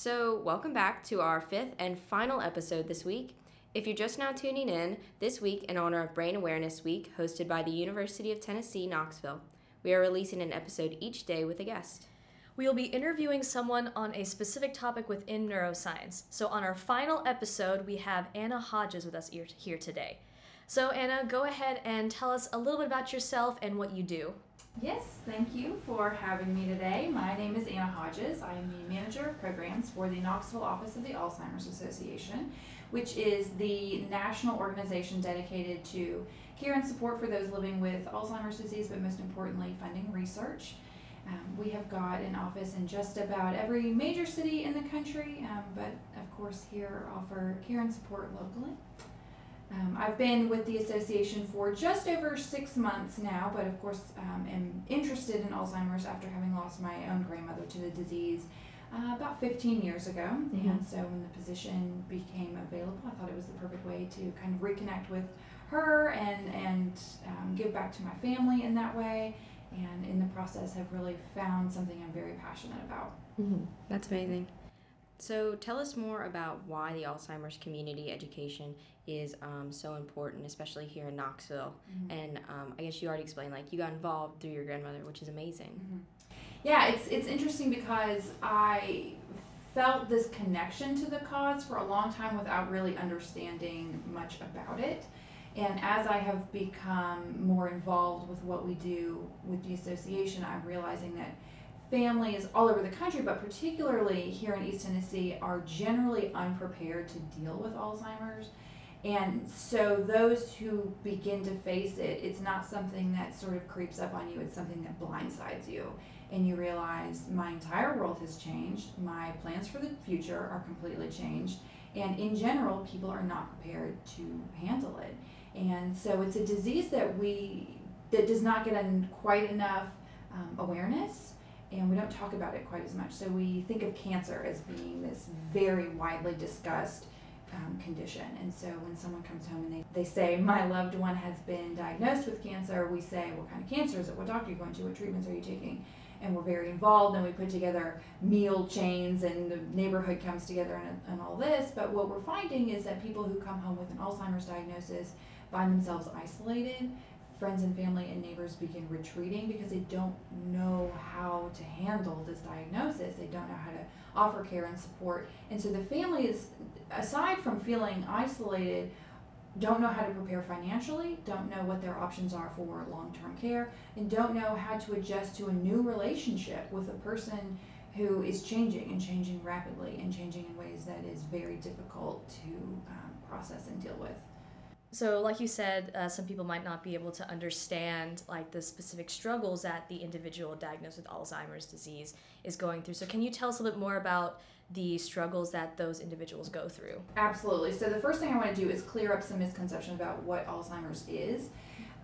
So, welcome back to our fifth and final episode this week. If you're just now tuning in, this week, in honor of Brain Awareness Week, hosted by the University of Tennessee, Knoxville, we are releasing an episode each day with a guest. We will be interviewing someone on a specific topic within neuroscience. So, on our final episode, we have Anna Hodges with us here today. So, Anna, go ahead and tell us a little bit about yourself and what you do. Yes, thank you for having me today. My name is Anna Hodges. I am the Manager of Programs for the Knoxville Office of the Alzheimer's Association, which is the national organization dedicated to care and support for those living with Alzheimer's disease, but most importantly, funding research. Um, we have got an office in just about every major city in the country, um, but of course, here offer care and support locally. Um, I've been with the association for just over six months now, but of course um, am interested in Alzheimer's after having lost my own grandmother to the disease uh, about 15 years ago. Mm-hmm. And so when the position became available, I thought it was the perfect way to kind of reconnect with her and, and um, give back to my family in that way. And in the process, have really found something I'm very passionate about. Mm-hmm. That's amazing. So, tell us more about why the Alzheimer's community education is um, so important, especially here in Knoxville. Mm-hmm. And um, I guess you already explained, like, you got involved through your grandmother, which is amazing. Mm-hmm. Yeah, it's, it's interesting because I felt this connection to the cause for a long time without really understanding much about it. And as I have become more involved with what we do with the association, I'm realizing that families all over the country, but particularly here in East Tennessee, are generally unprepared to deal with Alzheimer's. And so those who begin to face it, it's not something that sort of creeps up on you, it's something that blindsides you. And you realize my entire world has changed, my plans for the future are completely changed, and in general, people are not prepared to handle it. And so it's a disease that we that does not get quite enough um, awareness and we don't talk about it quite as much. So we think of cancer as being this very widely discussed um, condition. And so when someone comes home and they, they say, My loved one has been diagnosed with cancer, we say, What kind of cancer is it? What doctor are you going to? What treatments are you taking? And we're very involved and we put together meal chains and the neighborhood comes together and, and all this. But what we're finding is that people who come home with an Alzheimer's diagnosis find themselves isolated friends and family and neighbors begin retreating because they don't know how to handle this diagnosis. They don't know how to offer care and support. And so the family is, aside from feeling isolated, don't know how to prepare financially, don't know what their options are for long term care, and don't know how to adjust to a new relationship with a person who is changing and changing rapidly and changing in ways that is very difficult to um, process and deal with so like you said uh, some people might not be able to understand like the specific struggles that the individual diagnosed with alzheimer's disease is going through. So can you tell us a little bit more about the struggles that those individuals go through? Absolutely. So the first thing i want to do is clear up some misconceptions about what alzheimer's is.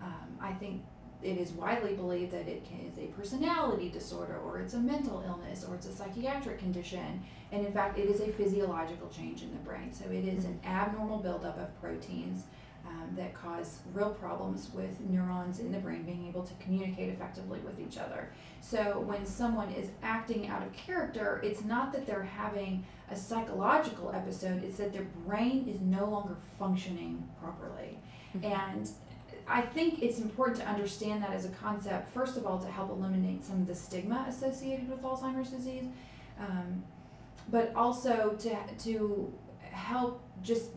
Um, i think it is widely believed that it is a personality disorder or it's a mental illness or it's a psychiatric condition. And in fact it is a physiological change in the brain. So it is an abnormal buildup of proteins um, that cause real problems with neurons in the brain being able to communicate effectively with each other. So when someone is acting out of character, it's not that they're having a psychological episode, it's that their brain is no longer functioning properly. Mm-hmm. And I think it's important to understand that as a concept, first of all, to help eliminate some of the stigma associated with Alzheimer's disease, um, but also to, to help just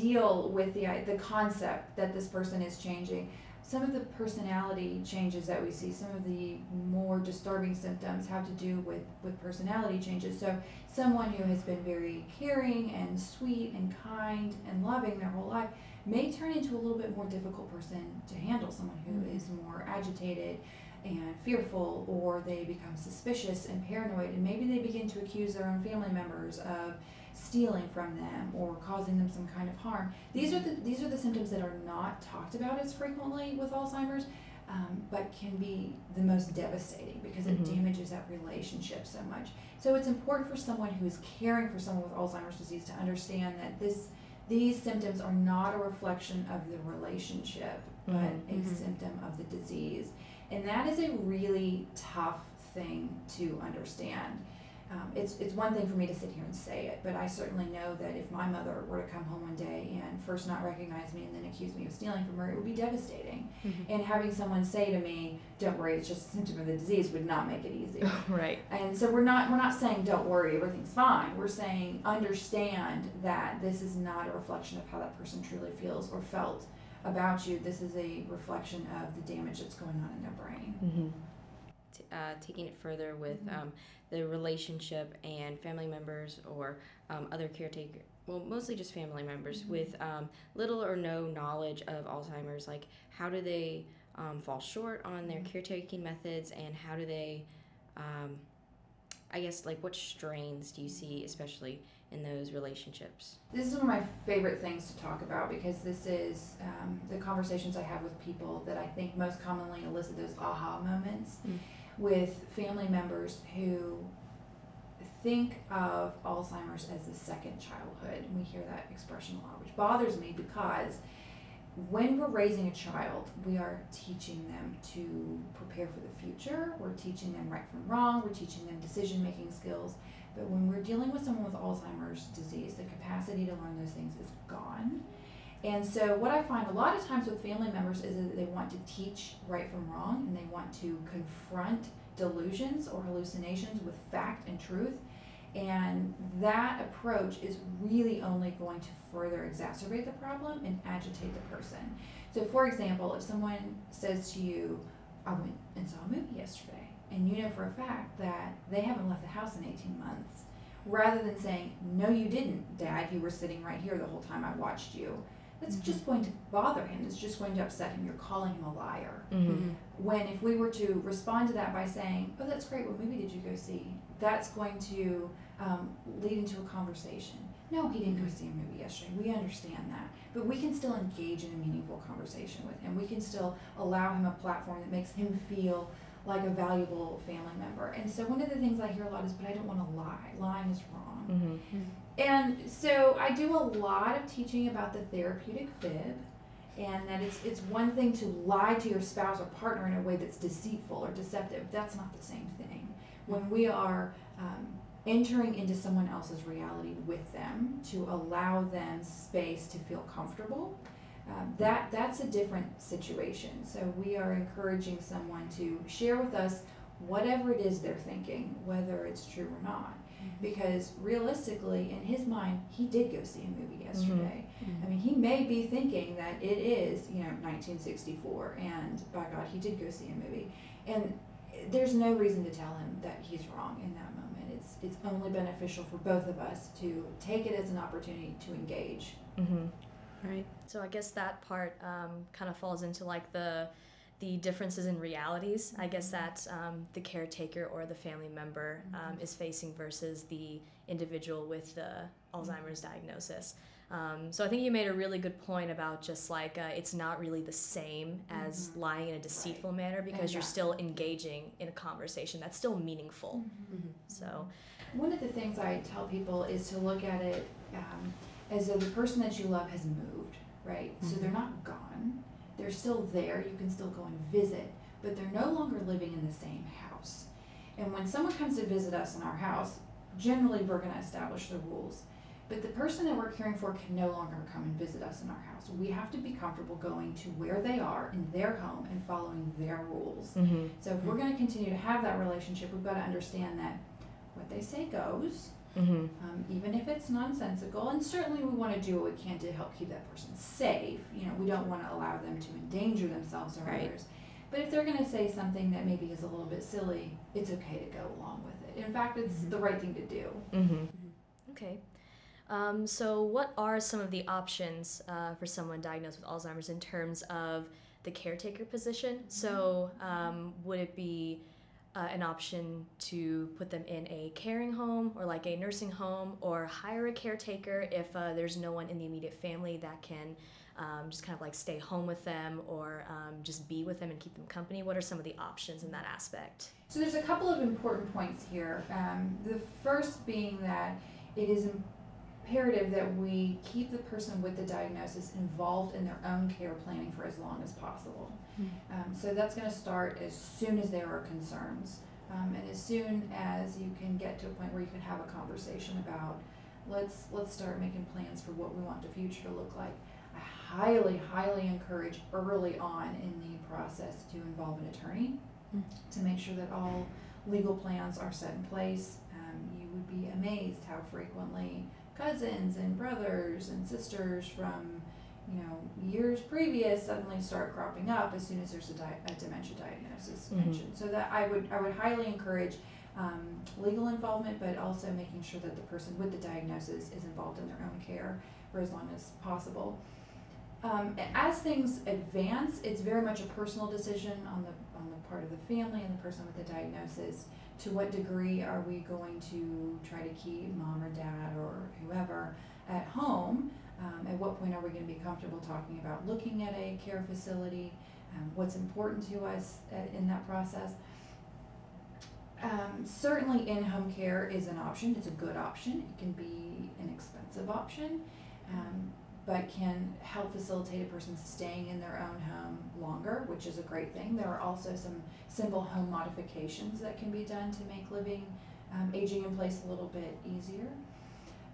deal with the the concept that this person is changing. Some of the personality changes that we see, some of the more disturbing symptoms have to do with, with personality changes. So, someone who has been very caring and sweet and kind and loving their whole life may turn into a little bit more difficult person to handle. Someone who mm-hmm. more agitated and fearful, or they become suspicious and paranoid, and maybe they begin to accuse their own family members of stealing from them or causing them some kind of harm. These are the these are the symptoms that are not talked about as frequently with Alzheimer's, um, but can be the most devastating because it mm-hmm. damages that relationship so much. So it's important for someone who is caring for someone with Alzheimer's disease to understand that this these symptoms are not a reflection of the relationship, but mm-hmm. a mm-hmm. symptom of the disease. And that is a really tough thing to understand um, it's, it's one thing for me to sit here and say it, but I certainly know that if my mother were to come home one day and first not recognize me and then accuse me of stealing from her, it would be devastating. Mhm. And having someone say to me, "Don't worry, it's just a symptom of the disease," would not make it easier. right. And so we're not we're not saying don't worry, everything's fine. We're saying understand that this is not a reflection of how that person truly feels or felt about you. This is a reflection of the damage that's going on in their brain. Mm-hmm. Uh, taking it further with Mhm. um, the relationship and family members or um, other caretaker well mostly just family members Mhm. with um, little or no knowledge of alzheimer's like how do they um, fall short on their Mhm. caretaking methods and how do they um, i guess like what strains do you see especially in those relationships This is one of my favorite things to talk about because this is um, the conversations I have with people that I think most commonly elicit those aha moments Mm. With family members who think of Alzheimer's as the second childhood. We hear that expression a lot, which bothers me because when we're raising a child, we are teaching them to prepare for the future. We're teaching them right from wrong. We're teaching them decision making skills. But when we're dealing with someone with Alzheimer's disease, the capacity to learn those things is gone. And so, what I find a lot of times with family members is that they want to teach right from wrong and they want to confront delusions or hallucinations with fact and truth. And that approach is really only going to further exacerbate the problem and agitate the person. So, for example, if someone says to you, I went and saw a movie yesterday, and you know for a fact that they haven't left the house in 18 months, rather than saying, No, you didn't, Dad, you were sitting right here the whole time I watched you, that's Mhm. just going to bother him. It's just going to upset him. You're calling him a liar. Mm-hmm. When if we were to respond to that by saying, "Oh, that's great. What movie did you go see?" That's going to um, lead into a conversation. No, he didn't go see a movie yesterday. We understand that, but we can still engage in a meaningful conversation with him. We can still allow him a platform that makes him feel like a valuable family member. And so one of the things I hear a lot is, "But I don't want to lie. Lying is wrong." Mm-hmm. And so I do a lot of teaching about the therapeutic fib and that it's it's one thing to lie to your spouse or partner in a way that's deceitful or deceptive. That's not the same thing. When we are um, entering into someone else's reality with them to allow them space to feel comfortable, um, that that's a different situation. So we are encouraging someone to share with us whatever it is they're thinking, whether it's true or not because realistically in his mind he did go see a movie yesterday. Mhm. i mean he may be thinking that it is you know 1964 and by god he did go see a movie. And there's no reason to tell him that he's wrong in that moment. It's it's only beneficial for both of us to take it as an opportunity to engage. Mm-hmm. right. So I guess that part um, kind of falls into like the the differences in realities. I guess that um, the caretaker or the family member um, is facing versus the individual with the Alzheimer's diagnosis. Um, so I think you made a really good point about just like uh, it's not really the same as Mhm. lying in a deceitful manner because you're still engaging in a conversation that's still meaningful. Mhm. So One of the things I tell people is to look at it um, as though the person that you love has moved, right? So they're not gone. They're still there. You can still go and visit, but they're no longer living in the same house. And when someone comes to visit us in our house, generally we're going to establish the rules. But the person that we're caring for can no longer come and visit us in our house. We have to be comfortable going to where they are in their home and following their rules. mm-hmm. So if we're going to continue to have that relationship, we've got to understand that what they say goes, Mm-hmm. um, even if it's nonsensical. And certainly we want to do what we can to help keep that person safe. You know, we don't want to allow them to endanger themselves or Right. others. But if they're going to say something that maybe is a little bit silly, it's okay to go along with it. In fact, it's Mhm. the right thing to do. Mm-hmm. Okay. Um, so, what are some of the options uh, for someone diagnosed with Alzheimer's in terms of the caretaker position? So, um, would it be uh, an option to put them in a caring home or like a nursing home or hire a caretaker if uh, there's no one in the immediate family that can um, just kind of like stay home with them or um, just be with them and keep them company? What are some of the options in that aspect? So there's a couple of important points here. Um, the first being that it is imperative that we keep the person with the diagnosis involved in their own care planning for as long as possible. Mm. Um, so that's going to start as soon as there are concerns Um, and as soon as you can get to a point where you can have a conversation about, let's let's start making plans for what we want the future to look like. I highly, highly encourage early on in the process to involve an attorney Mm. to make sure that all legal plans are set in place. Um, you would be amazed how frequently cousins and brothers and sisters from you know years previous suddenly start cropping up as soon as there's a, di- a dementia diagnosis Mhm. mentioned. So that I would I would highly encourage um, legal involvement, but also making sure that the person with the diagnosis is involved in their own care for as long as possible. Um, as things advance, it's very much a personal decision on the on the part of the family and the person with the diagnosis. To what degree are we going to try to keep mom or dad or whoever at home? Um, at what point are we going to be comfortable talking about looking at a care facility? Um, what's important to us uh, in that process? Um, certainly, in home care is an option. It's a good option. It can be an expensive option, um, but can help facilitate a person staying in their own home longer, which is a great thing. There are also some simple home modifications that can be done to make living, um, aging in place a little bit easier.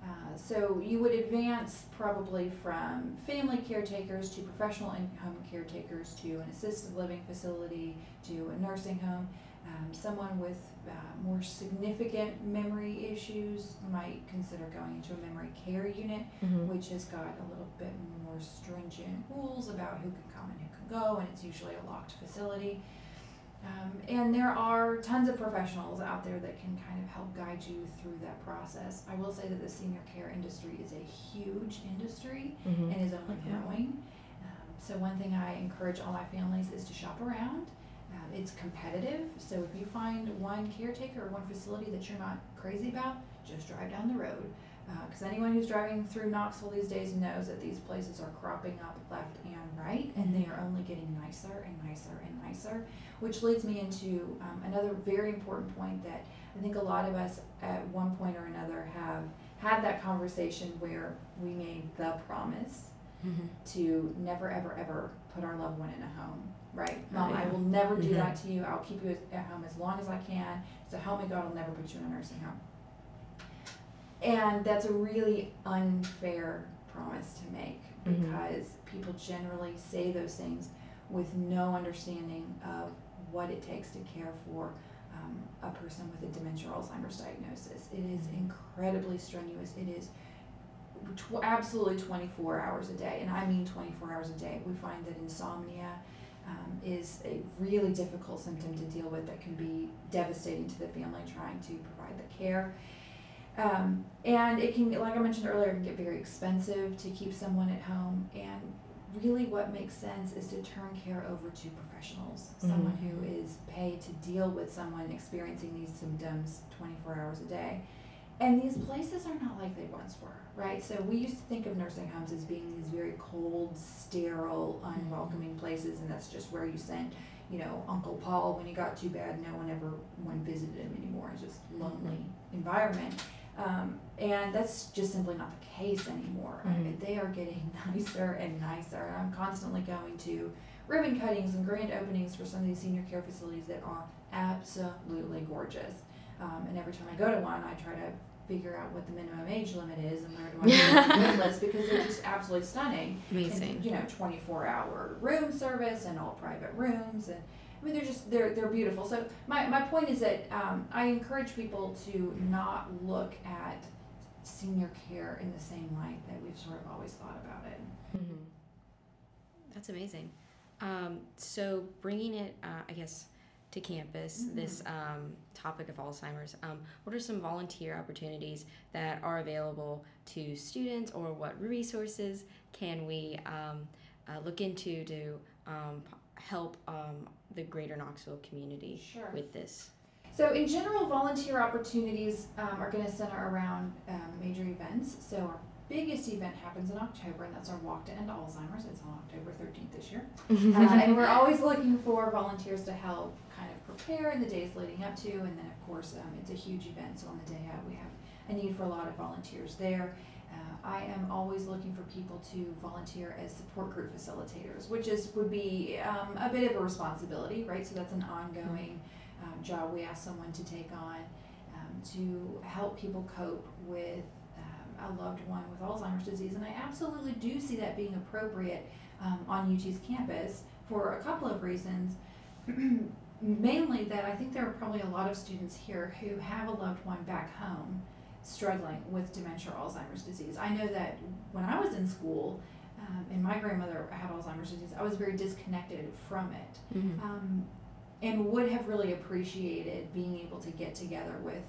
Uh, so you would advance probably from family caretakers to professional in-home caretakers to an assisted living facility to a nursing home. Um, someone with uh, more significant memory issues might consider going into a memory care unit, Mhm. which has got a little bit more stringent rules about who can come and who can go, and it's usually a locked facility. Um, and there are tons of professionals out there that can kind of help guide you through that process. I will say that the senior care industry is a huge industry Mhm. and is only growing. Um, so one thing I encourage all my families is to shop around. It's competitive, so if you find one caretaker or one facility that you're not crazy about, just drive down the road. Because anyone who's driving through Knoxville these days knows that these places are cropping up left and right, and they are only getting nicer and nicer and nicer. Which leads me into um, another very important point that I think a lot of us at one point or another have had that conversation where we made the promise Mhm. to never ever ever put our loved one in a home right Oh, mom i will never do Mhm. that to you i'll keep you at home as long as i can so help me god i'll never put you in a nursing home and that's a really unfair promise to make Mhm. because people generally say those things with no understanding of what it takes to care for um, a person with a dementia or Alzheimer's diagnosis. It is incredibly strenuous. It is tw- absolutely 24 hours a day, and I mean 24 hours a day. We find that insomnia um, is a really difficult symptom to deal with that can be devastating to the family trying to provide the care. Um, and it can, like I mentioned earlier, it can get very expensive to keep someone at home. And really, what makes sense is to turn care over to professionals, someone who is paid to deal with someone experiencing these symptoms 24 hours a day. And these places are not like they once were, right? So we used to think of nursing homes as being these very cold, sterile, unwelcoming places, and that's just where you sent, you know, Uncle Paul when he got too bad. No one ever one visited him anymore. It's just lonely environment. Um, and that's just simply not the case anymore. I mean, they are getting nicer and nicer. And I'm constantly going to ribbon cuttings and grand openings for some of these senior care facilities that are absolutely gorgeous. Um, and every time I go to one, I try to figure out what the minimum age limit is and where do I go on the list because they're just absolutely stunning. Amazing. And, you know, 24 hour room service and all private rooms and I mean they're just they're they're beautiful. So my, my point is that um, I encourage people to not look at senior care in the same light that we've sort of always thought about it. Mhm. That's amazing. Um, so bringing it, uh, I guess, to campus, Mhm. this um, topic of Alzheimer's. Um, what are some volunteer opportunities that are available to students, or what resources can we um, uh, look into to um, help um, the greater Knoxville community Sure. with this? So in general, volunteer opportunities um, are going to center around um, major events. So our biggest event happens in October, and that's our Walk to End Alzheimer's. It's on October 13th this year. uh, and we're always looking for volunteers to help kind of prepare in the days leading up to, and then of course um, it's a huge event, so on the day of we have a need for a lot of volunteers there. Uh, I am always looking for people to volunteer as support group facilitators, which is would be um, a bit of a responsibility, right? So that's an ongoing um, job we ask someone to take on um, to help people cope with a loved one with Alzheimer's disease. And I absolutely do see that being appropriate um, on UT's campus for a couple of reasons. Mainly that I think there are probably a lot of students here who have a loved one back home struggling with dementia or Alzheimer's disease. I know that when I was in school, um, and my grandmother had Alzheimer's disease, I was very disconnected from it. Mm-hmm. Um, and would have really appreciated being able to get together with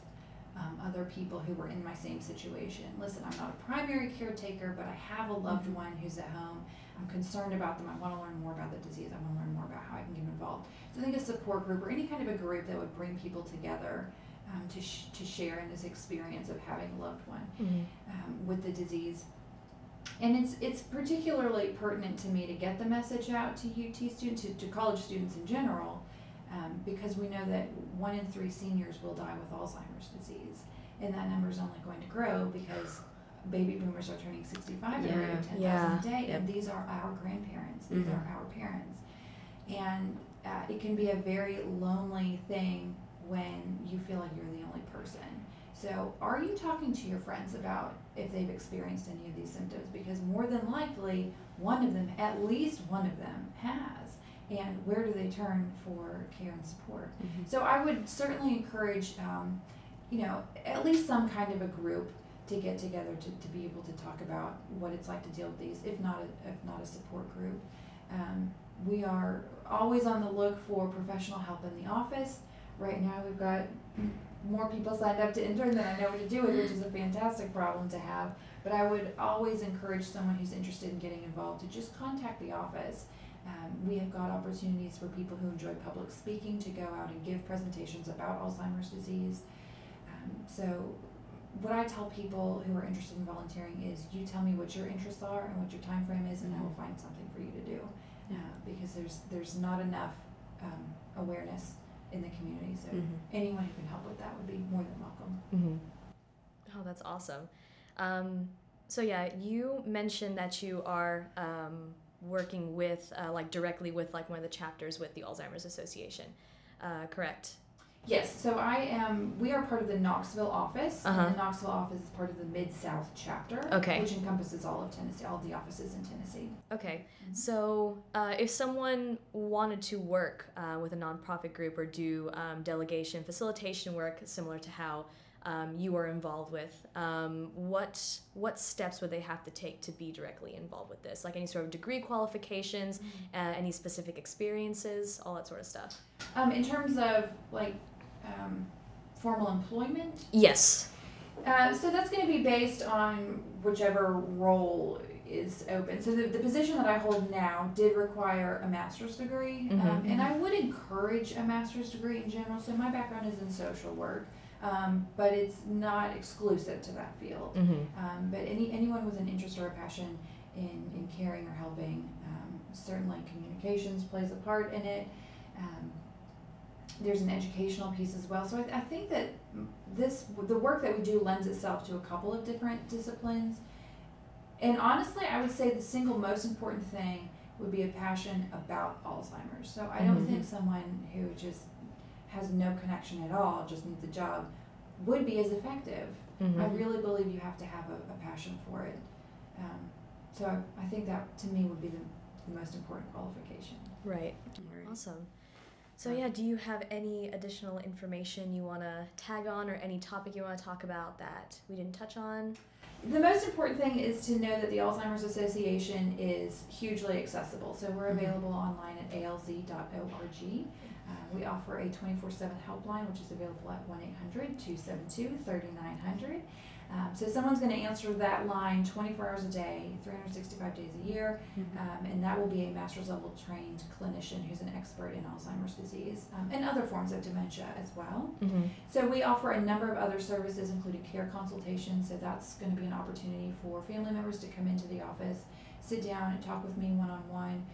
um, other people who were in my same situation. Listen, I'm not a primary caretaker, but I have a loved one who's at home. I'm concerned about them. I want to learn more about the disease. I want to learn more about how I can get involved. So I think a support group or any kind of a group that would bring people together um, to, sh- to share in this experience of having a loved one um, with the disease. And it's it's particularly pertinent to me to get the message out to UT students, to, to college students in general, um, because we know that one in three seniors will die with Alzheimer's disease, and that number is only going to grow because baby boomers are turning 65 every 10,000 Yeah. a day, and these are our grandparents, these Mhm. are our parents, and uh, it can be a very lonely thing when you feel like you're the only person. So, are you talking to your friends about if they've experienced any of these symptoms? Because more than likely, one of them, at least one of them, has. And where do they turn for care and support? Mm-hmm. So, I would certainly encourage, um, you know, at least some kind of a group to get together to, to be able to talk about what it's like to deal with these, if not a, if not a support group. Um, we are always on the look for professional help in the office. Right now, we've got more people signed up to intern than I know what to do with, which is a fantastic problem to have. But I would always encourage someone who's interested in getting involved to just contact the office. Um, we have got opportunities for people who enjoy public speaking to go out and give presentations about Alzheimer's disease. Um, so, what I tell people who are interested in volunteering is you tell me what your interests are and what your time frame is, and I will find something for you to do. Uh, because there's there's not enough um, awareness in the community. So Mhm. anyone who can help with that would be more than welcome. Mm-hmm. Oh, that's awesome. Um, so yeah, you mentioned that you are um, working with, uh, like, directly with like one of the chapters with the Alzheimer's Association. Uh, correct. Yes, so I am. We are part of the Knoxville office. Uh-huh. And the Knoxville office is part of the Mid South chapter, Okay. which encompasses all of Tennessee, all of the offices in Tennessee. Okay. Mhm. So uh, if someone wanted to work uh, with a nonprofit group or do um, delegation facilitation work similar to how um, you are involved with, um, what what steps would they have to take to be directly involved with this? Like any sort of degree qualifications, uh, any specific experiences, all that sort of stuff. Um, in terms of like um, formal employment, Yes. Uh, so that's going to be based on whichever role is open. So the, the position that I hold now did require a master's degree, um, Mhm. and I would encourage a master's degree in general. So my background is in social work, um, but it's not exclusive to that field. Mm-hmm. Um, but any anyone with an interest or a passion in, in caring or helping, um, certainly communications plays a part in it. Um, there's an educational piece as well. So I, I think that this the work that we do lends itself to a couple of different disciplines. And honestly, I would say the single most important thing would be a passion about Alzheimer's. So I don't Mhm. think someone who just has no connection at all, just needs a job, would be as effective. Mm-hmm. I really believe you have to have a, a passion for it. Um, so I, I think that to me would be the, the most important qualification. Right. Awesome. So yeah, do you have any additional information you want to tag on or any topic you want to talk about that we didn't touch on? The most important thing is to know that the Alzheimer's Association is hugely accessible. So we're Mhm. available online at alz.org. Uh, we offer a 24 7 helpline, which is available at 1 800 272 3900. Um, so someone's going to answer that line 24 hours a day, 365 days a year, um, and that will be a master's level trained clinician who's an expert in Alzheimer's disease um, and other forms of dementia as well. Mm-hmm. So we offer a number of other services, including care consultations. So that's going to be an opportunity for family members to come into the office, sit down and talk with me one on one,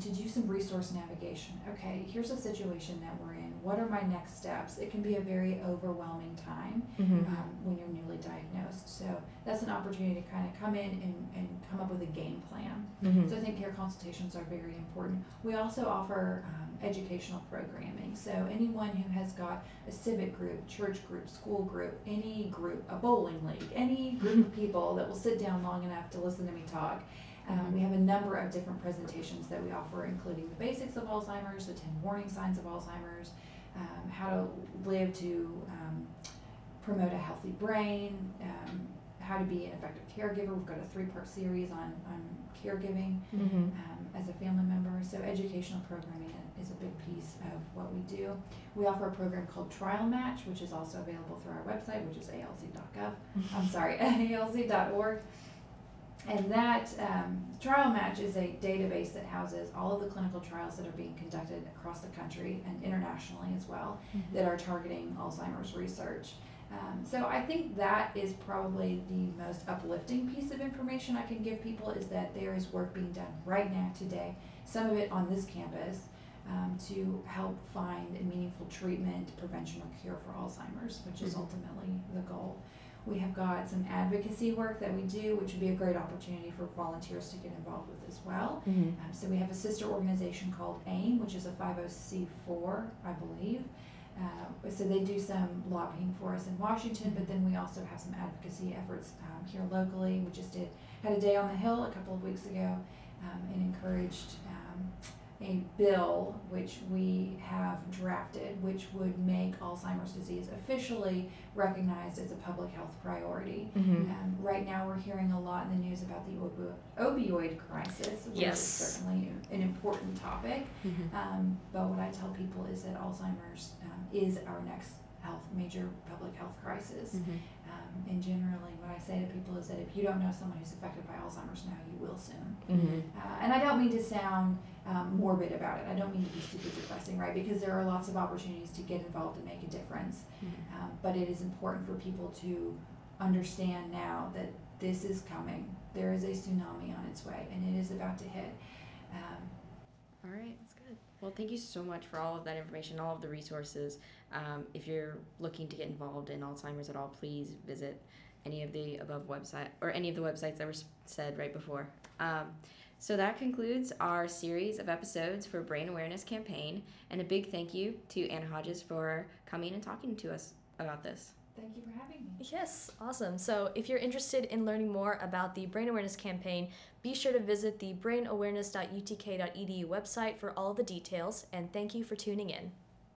to do some resource navigation. Okay, here's a situation that we're in. What are my next steps? It can be a very overwhelming time Mm-hmm. um, when you're newly diagnosed. So that's an opportunity to kind of come in and, and come up with a game plan. Mm-hmm. So I think peer consultations are very important. We also offer um, educational programming. So anyone who has got a civic group, church group, school group, any group, a bowling league, any group of people that will sit down long enough to listen to me talk. Um, we have a number of different presentations that we offer, including the basics of Alzheimer's, the 10 warning signs of Alzheimer's, um, how to live to um, promote a healthy brain, um, how to be an effective caregiver. We've got a three part series on, on caregiving Mm-hmm. um, as a family member. So educational programming is a big piece of what we do. We offer a program called Trial Match, which is also available through our website, which is alz.gov. I'm sorry, alz.org. And that um, Trial Match is a database that houses all of the clinical trials that are being conducted across the country and internationally as well that are targeting Alzheimer's research. Um, so I think that is probably the most uplifting piece of information I can give people is that there is work being done right now today, some of it on this campus, um, to help find a meaningful treatment, prevention, or cure for Alzheimer's, which is Mhm. ultimately the goal. We have got some advocacy work that we do, which would be a great opportunity for volunteers to get involved with as well. Mm-hmm. Um, so we have a sister organization called AIM, which is a 50C4, I believe. Uh, so they do some lobbying for us in Washington, but then we also have some advocacy efforts um, here locally. We just did had a day on the Hill a couple of weeks ago um, and encouraged um, a bill which we have drafted, which would make Alzheimer's disease officially recognized as a public health priority. Mm-hmm. Um, right now, we're hearing a lot in the news about the opioid crisis, which Yes. is certainly an important topic. Mm-hmm. Um, but what I tell people is that Alzheimer's um, is our next health major public health crisis. Mm-hmm. Um, and generally, what I say to people is that if you don't know someone who's affected by Alzheimer's now, you will soon. Mm-hmm. Uh, and I don't mean to sound um, morbid about it. I don't mean to be super depressing, right? Because there are lots of opportunities to get involved and make a difference. Um, but it is important for people to understand now that this is coming. There is a tsunami on its way, and it is about to hit. Um, All right, that's good. Well, thank you so much for all of that information, all of the resources. Um, if you're looking to get involved in Alzheimer's at all, please visit any of the above website or any of the websites that were said right before. So that concludes our series of episodes for Brain Awareness Campaign, and a big thank you to Anna Hodges for coming and talking to us about this. thank you for having me. Yes, awesome. So, if you're interested in learning more about the Brain Awareness Campaign, be sure to visit the brainawareness.utk.edu website for all the details, and thank you for tuning in.